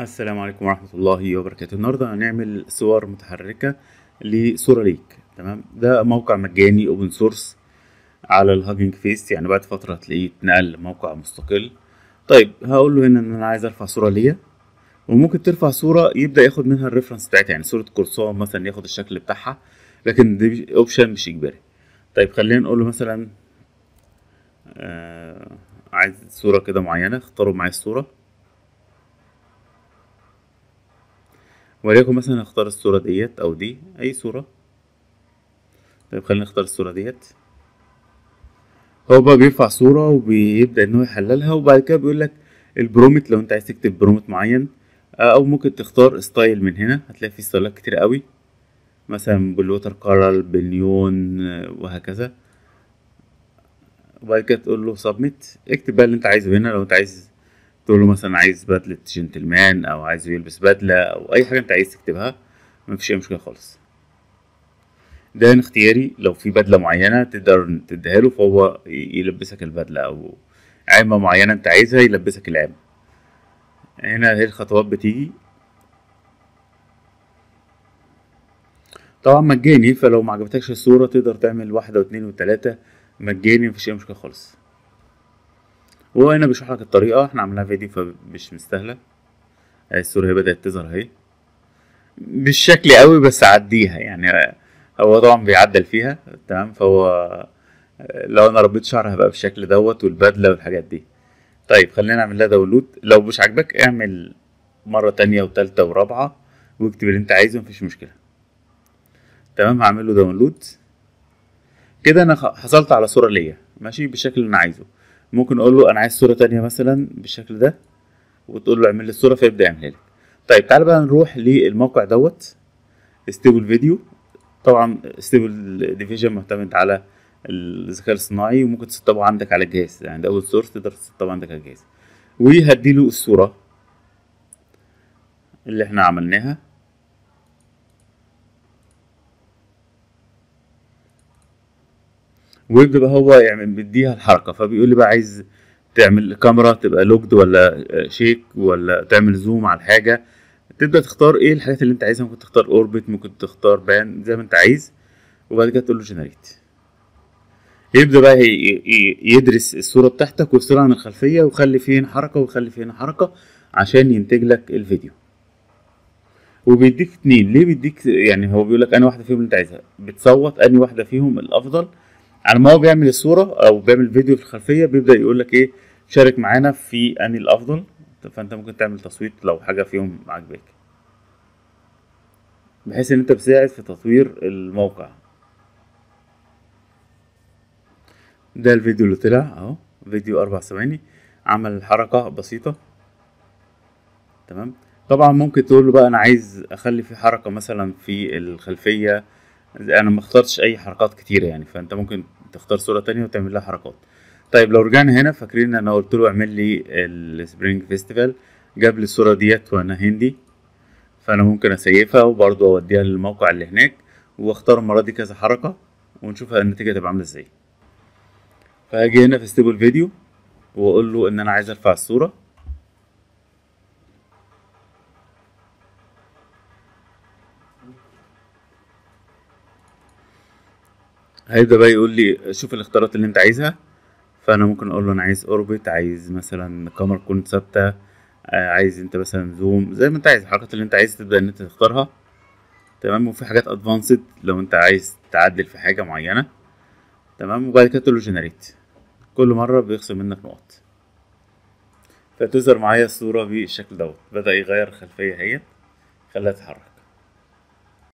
السلام عليكم ورحمة الله وبركاته. النهاردة هنعمل صور متحركة لصورة ليك تمام؟ ده موقع مجاني open source على ال Hugging Face يعني بعد فترة هتلاقيه اتنقل لموقع مستقل. طيب هقول له هنا إن أنا عايز أرفع صورة ليا وممكن ترفع صورة يبدأ ياخد منها ال reference بتاعتها يعني صورة قرصان مثلا ياخد الشكل بتاعها لكن دي option مش إجباري. طيب خلينا نقول له مثلا آه عايز صورة كده معينة اختاروا معايا الصورة. وليكن مثلا اختار الصورة ديت أو دي أي صورة. طيب خلينا نختار الصورة ديت. هو بقى بيرفع صورة وبيبدأ إن هو يحللها وبعد كده بيقول لك ال prompt لو أنت عايز تكتب prompt معين أو ممكن تختار style من هنا. هتلاقي فيه ستايلات كتير قوي. مثلا بال watercolor بالنيون وهكذا. وبعد كده تقول له سبميت اكتب بقى اللي أنت عايزه هنا لو أنت عايز تقول له مثلا عايز بدلة جنتلمان أو عايزه يلبس بدلة أو أي حاجة أنت عايز تكتبها مفيش أي مشكلة خالص. ده اختياري لو في بدلة معينة تقدر تديها له فهو يلبسك البدلة أو عامة معينة أنت عايزها يلبسك العامة هنا هي الخطوات بتيجي؟ طبعا مجاني فلو ما عجبتكش الصورة تقدر تعمل واحدة واتنين وتلاتة مجاني مفيش أي مشكلة خالص. وهنا بيشرح لك الطريقة. إحنا عملناها فيديو فمش مستاهلة. اهي الصورة هي بدأت تظهر اهي. شكلي قوي بس عديها يعني. هو طبعا بيعدل فيها تمام؟ فهو لو أنا ربيت شعر هبقى بالشكل دوت والبدلة والحاجات دي. طيب خلينا نعمل لها download لو مش عاجبك اعمل مرة تانية وتالتة ورابعة واكتب اللي انت عايزه مفيش مشكلة. تمام؟ هعمل له download كده أنا حصلت على صورة ليا. ماشي؟ بالشكل اللي أنا عايزه. ممكن أقول له أنا عايز صورة تانية مثلا بالشكل ده وتقول له اعمل لي الصورة فيبدأ يعملها لك. طيب تعال بقى نروح للموقع دوت Stable Video طبعا Stable Diffusion معتمد على الذكاء الصناعي وممكن تسطبه عندك على الجهاز. يعني ده open source تقدر تسطبه عندك على الجهاز. وهديله الصورة اللي إحنا عملناها. ويبدأ بقى هو يعمل بيديها الحركة فبيقول لي بقى عايز تعمل الكاميرا تبقى locked ولا shake ولا تعمل zoom على الحاجة. تبدأ تختار إيه الحاجات اللي أنت عايزها؟ ممكن تختار orbit ممكن تختار pan زي ما أنت عايز. وبعد كده تقول له generate يبدأ بقى يدرس الصورة بتاعتك ويفصلها عن الخلفية ويخلي فيه هنا حركة ويخلي فيه هنا حركة عشان ينتج لك الفيديو. وبيديك اتنين. ليه بيديك يعني هو بيقول لك انهي واحدة فيهم اللي أنت عايزها؟ بتصوت انهي واحدة فيهم الأفضل. على ما هو بيعمل الصورة أو بيعمل فيديو في الخلفية بيبدأ يقول لك إيه شارك معانا في أنهي الأفضل. فأنت ممكن تعمل تصويت لو حاجة فيهم عاجباك. بحيث إن أنت بتساعد في تطوير الموقع. ده الفيديو اللي طلع أهو فيديو أربع ثواني. عمل حركة بسيطة. تمام؟ طبعا ممكن تقول له بقى أنا عايز أخلي في حركة مثلا في الخلفية أنا ما اخترتش أي حركات كتيرة يعني فأنت ممكن تختار صورة تانية وتعمل لها حركات. طيب لو رجعنا هنا فاكرين أنا قلت له اعمل لي ال spring festival جاب لي الصورة ديت وأنا هندي فأنا ممكن أسيفها وبرضه أوديها للموقع اللي هناك وأختار المرة دي كذا حركة ونشوف النتيجة تبقى عاملة إزاي. فهاجي هنا في Stable Video وأقول له إن أنا عايز أرفع الصورة. هيبدأ بقى يقول لي شوف الاختيارات اللي انت عايزها. فأنا ممكن أقول له أنا عايز orbit عايز مثلا كاميرا تكون ثابتة عايز أنت مثلا zoom زي ما أنت عايز الحركات اللي أنت عايز تبدأ إن أنت تختارها. تمام؟ وفي حاجات ادفانسد لو أنت عايز تعدل في حاجة معينة. تمام؟ وبعد كده تقول له جنريت كل مرة بيخصم منك نقط. فتظهر معايا الصورة بالشكل دوت. بدأ يغير الخلفيه اهي خليها تتحرك.